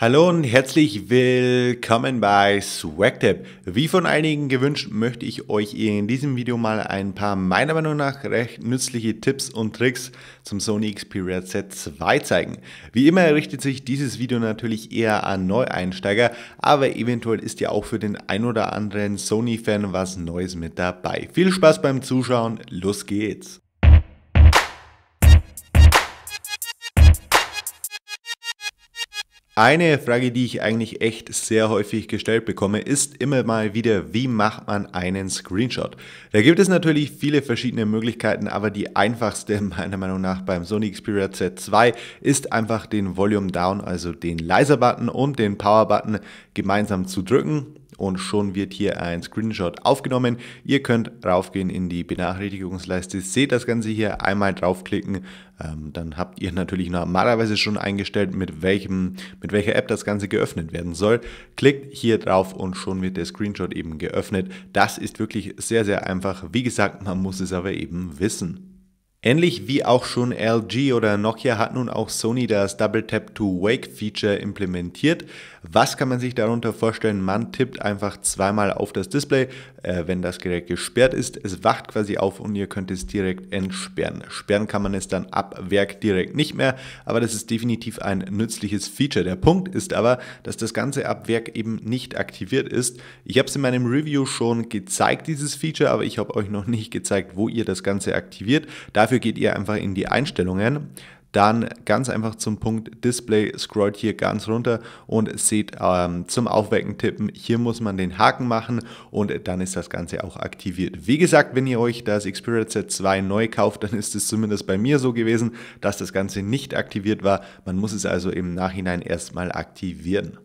Hallo und herzlich willkommen bei SwagTap. Wie von einigen gewünscht, möchte ich euch in diesem Video mal ein paar meiner Meinung nach recht nützliche Tipps und Tricks zum Sony Xperia Z2 zeigen. Wie immer richtet sich dieses Video natürlich eher an Neueinsteiger, aber eventuell ist ja auch für den ein oder anderen Sony-Fan was Neues mit dabei. Viel Spaß beim Zuschauen, los geht's! Eine Frage, die ich eigentlich echt sehr häufig gestellt bekomme, ist immer mal wieder, wie macht man einen Screenshot? Da gibt es natürlich viele verschiedene Möglichkeiten, aber die einfachste meiner Meinung nach beim Sony Xperia Z2 ist einfach den Volume Down, also den Leiser-Button und den Power-Button gemeinsam zu drücken und schon wird hier ein Screenshot aufgenommen. Ihr könnt raufgehen in die Benachrichtigungsleiste, seht das Ganze hier, einmal draufklicken, ähm, dann habt ihr natürlich normalerweise schon eingestellt, mit, welchem, mit welcher App das Ganze geöffnet werden soll. Klickt hier drauf und schon wird der Screenshot eben geöffnet. Das ist wirklich sehr, sehr einfach. Wie gesagt, man muss es aber eben wissen. Ähnlich wie auch schon LG oder Nokia hat nun auch Sony das Double Tap to Wake Feature implementiert. Was kann man sich darunter vorstellen? Man tippt einfach zweimal auf das Display, äh, wenn das Gerät gesperrt ist. Es wacht quasi auf und ihr könnt es direkt entsperren. Sperren kann man es dann ab Werk direkt nicht mehr, aber das ist definitiv ein nützliches Feature. Der Punkt ist aber, dass das Ganze ab Werk eben nicht aktiviert ist. Ich habe es in meinem Review schon gezeigt, dieses Feature, aber ich habe euch noch nicht gezeigt, wo ihr das Ganze aktiviert. Da Dafür geht ihr einfach in die Einstellungen. Dann ganz einfach zum Punkt Display, scrollt hier ganz runter und seht ähm, zum Aufwecken tippen, hier muss man den Haken machen und dann ist das Ganze auch aktiviert. Wie gesagt, wenn ihr euch das Xperia Z2 neu kauft, dann ist es zumindest bei mir so gewesen, dass das Ganze nicht aktiviert war. Man muss es also im Nachhinein erstmal aktivieren.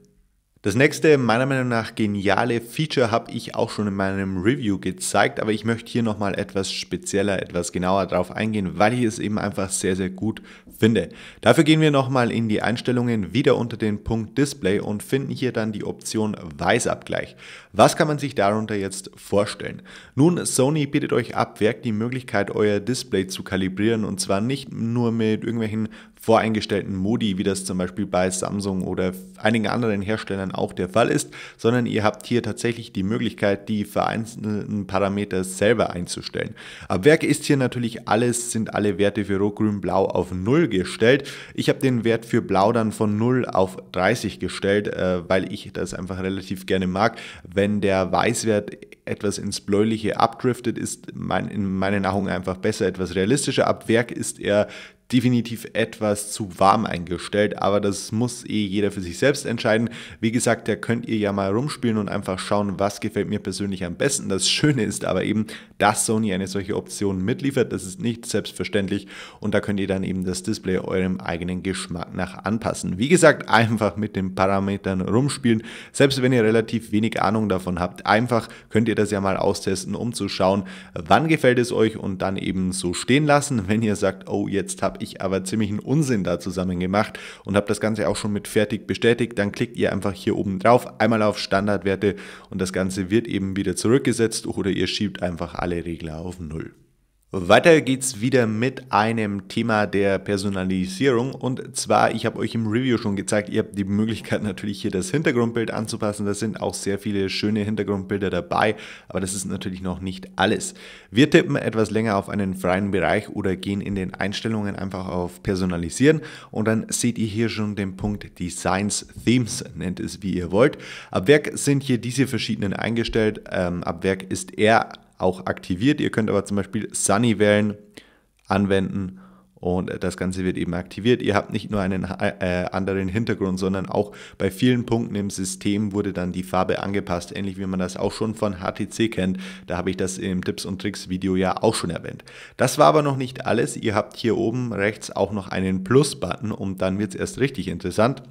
Das nächste, meiner Meinung nach geniale Feature habe ich auch schon in meinem Review gezeigt, aber ich möchte hier nochmal etwas spezieller, etwas genauer drauf eingehen, weil ich es eben einfach sehr, sehr gut finde. Dafür gehen wir nochmal in die Einstellungen wieder unter den Punkt Display und finden hier dann die Option Weißabgleich. Was kann man sich darunter jetzt vorstellen? Nun, Sony bietet euch ab Werk die Möglichkeit, euer Display zu kalibrieren und zwar nicht nur mit irgendwelchen voreingestellten Modi, wie das zum Beispiel bei Samsung oder einigen anderen Herstellern auch der Fall ist, sondern ihr habt hier tatsächlich die Möglichkeit, die vereinzelten Parameter selber einzustellen. Ab Werk ist hier natürlich alles, sind alle Werte für Rot, Grün, Blau auf 0 gestellt. Ich habe den Wert für Blau dann von 0 auf 30 gestellt, äh, weil ich das einfach relativ gerne mag. Wenn der Weißwert etwas ins Bläuliche abdriftet, ist in meinen Augen einfach besser, etwas realistischer. Ab Werk ist er definitiv etwas zu warm eingestellt, aber das muss eh jeder für sich selbst entscheiden. Wie gesagt, da könnt ihr ja mal rumspielen und einfach schauen, was gefällt mir persönlich am besten. Das Schöne ist aber eben, dass Sony eine solche Option mitliefert. Das ist nicht selbstverständlich und da könnt ihr dann eben das Display eurem eigenen Geschmack nach anpassen. Wie gesagt, einfach mit den Parametern rumspielen. Selbst wenn ihr relativ wenig Ahnung davon habt, einfach könnt ihr das ja mal austesten, um zu schauen, wann gefällt es euch und dann eben so stehen lassen. Wenn ihr sagt, oh, jetzt habt ich aber ziemlichen Unsinn da zusammen gemacht und habe das Ganze auch schon mit fertig bestätigt. Dann klickt ihr einfach hier oben drauf, einmal auf Standardwerte und das Ganze wird eben wieder zurückgesetzt oder ihr schiebt einfach alle Regler auf Null. Weiter geht's wieder mit einem Thema der Personalisierung und zwar, ich habe euch im Review schon gezeigt, ihr habt die Möglichkeit natürlich hier das Hintergrundbild anzupassen. Da sind auch sehr viele schöne Hintergrundbilder dabei, aber das ist natürlich noch nicht alles. Wir tippen etwas länger auf einen freien Bereich oder gehen in den Einstellungen einfach auf Personalisieren und dann seht ihr hier schon den Punkt Designs Themes, nennt es wie ihr wollt. Ab Werk sind hier diese verschiedenen eingestellt. Ähm, ab Werk ist er auch aktiviert. Ihr könnt aber zum Beispiel Sunny wählen, anwenden und das Ganze wird eben aktiviert. Ihr habt nicht nur einen äh, anderen Hintergrund, sondern auch bei vielen Punkten im System wurde dann die Farbe angepasst, ähnlich wie man das auch schon von HTC kennt. Da habe ich das im Tipps und Tricks Video ja auch schon erwähnt. Das war aber noch nicht alles. Ihr habt hier oben rechts auch noch einen Plus-Button und dann wird es erst richtig interessant.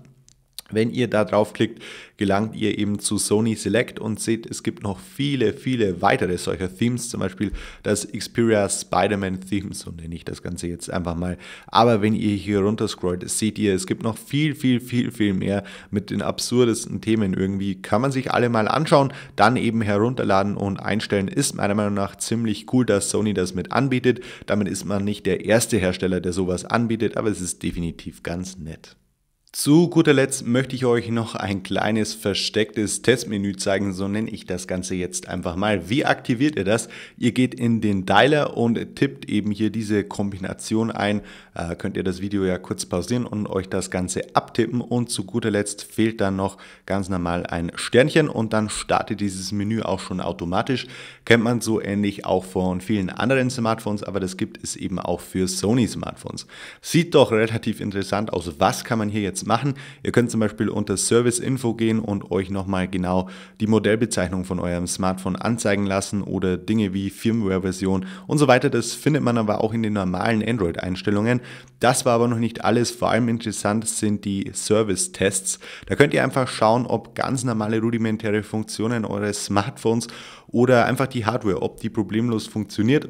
Wenn ihr da draufklickt, gelangt ihr eben zu Sony Select und seht, es gibt noch viele, viele weitere solcher Themes, zum Beispiel das Xperia Spider-Man Theme, so nenne ich das Ganze jetzt einfach mal. Aber wenn ihr hier runter scrollt, seht ihr, es gibt noch viel, viel, viel, viel mehr mit den absurdesten Themen irgendwie. Kann man sich alle mal anschauen, dann eben herunterladen und einstellen. Ist meiner Meinung nach ziemlich cool, dass Sony das mit anbietet. Damit ist man nicht der erste Hersteller, der sowas anbietet, aber es ist definitiv ganz nett. Zu guter Letzt möchte ich euch noch ein kleines verstecktes Testmenü zeigen, so nenne ich das Ganze jetzt einfach mal. Wie aktiviert ihr das? Ihr geht in den Dialer und tippt eben hier diese Kombination ein. Äh, könnt ihr das Video ja kurz pausieren und euch das Ganze abtippen und zu guter Letzt fehlt dann noch ganz normal ein Sternchen und dann startet dieses Menü auch schon automatisch. Kennt man so ähnlich auch von vielen anderen Smartphones, aber das gibt es eben auch für Sony Smartphones. Sieht doch relativ interessant aus. Was kann man hier jetzt machen. Ihr könnt zum Beispiel unter Service Info gehen und euch nochmal genau die Modellbezeichnung von eurem Smartphone anzeigen lassen oder Dinge wie Firmware-Version und so weiter. Das findet man aber auch in den normalen Android-Einstellungen. Das war aber noch nicht alles. Vor allem interessant sind die Service-Tests. Da könnt ihr einfach schauen, ob ganz normale rudimentäre Funktionen eures Smartphones oder einfach die Hardware, ob die problemlos funktioniert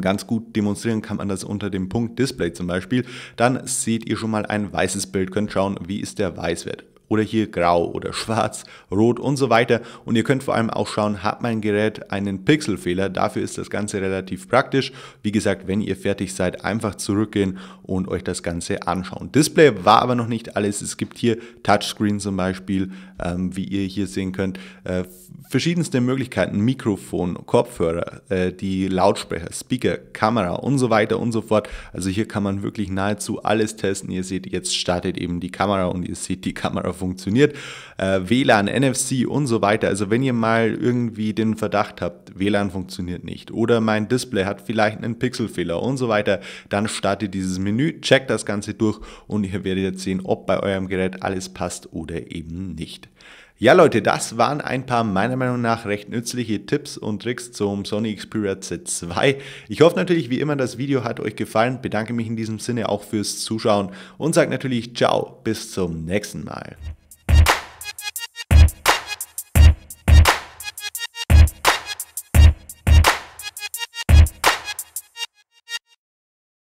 ganz gut demonstrieren kann man das unter dem Punkt Display zum Beispiel. Dann seht ihr schon mal ein weißes Bild, könnt schauen, wie ist der Weißwert oder hier grau oder schwarz, rot und so weiter. Und ihr könnt vor allem auch schauen, hat mein Gerät einen Pixelfehler. Dafür ist das Ganze relativ praktisch. Wie gesagt, wenn ihr fertig seid, einfach zurückgehen und euch das Ganze anschauen. Display war aber noch nicht alles. Es gibt hier Touchscreen zum Beispiel, ähm, wie ihr hier sehen könnt. Äh, verschiedenste Möglichkeiten, Mikrofon, Kopfhörer, äh, die Lautsprecher, Speaker, Kamera und so weiter und so fort. Also hier kann man wirklich nahezu alles testen. Ihr seht, jetzt startet eben die Kamera und ihr seht die Kamera funktioniert. Äh, WLAN, NFC und so weiter. Also wenn ihr mal irgendwie den Verdacht habt, WLAN funktioniert nicht oder mein Display hat vielleicht einen Pixelfehler und so weiter, dann startet dieses Menü, checkt das Ganze durch und ihr werdet jetzt sehen, ob bei eurem Gerät alles passt oder eben nicht. Ja Leute, das waren ein paar meiner Meinung nach recht nützliche Tipps und Tricks zum Sony Xperia Z2. Ich hoffe natürlich wie immer, das Video hat euch gefallen. Bedanke mich in diesem Sinne auch fürs Zuschauen und sage natürlich ciao, bis zum nächsten Mal.